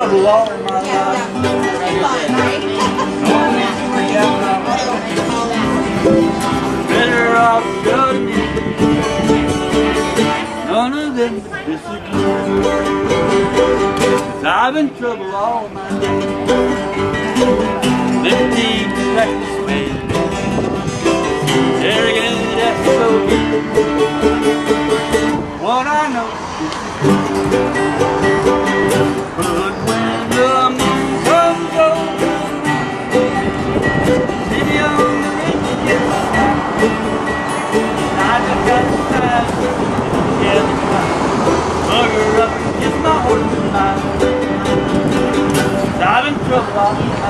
Better off shut. None of them disagree. I've been trouble all my life. Fifteen practice way. Arrogant that's so What I know.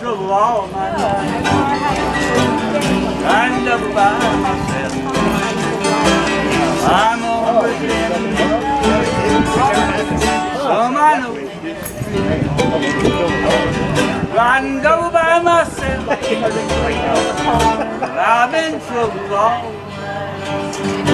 Trouble all my life. I never by myself. I'm always in Some I know Riding double by myself. I've been trouble all my.